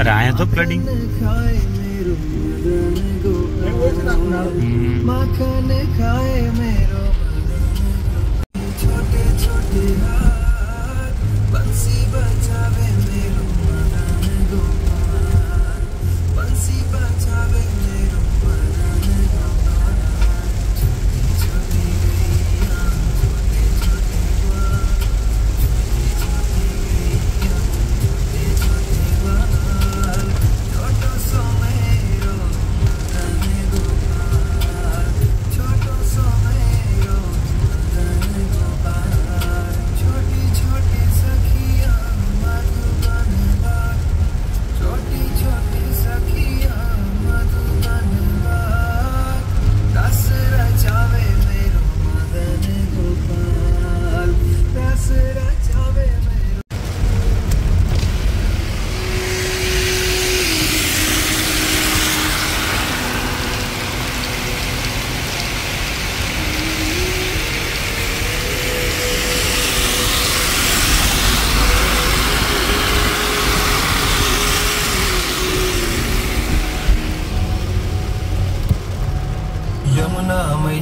अरे आया तो फ्लडिंग माखन खाए मेरो छोटे छोटे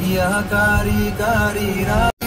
किया कारी कारी रा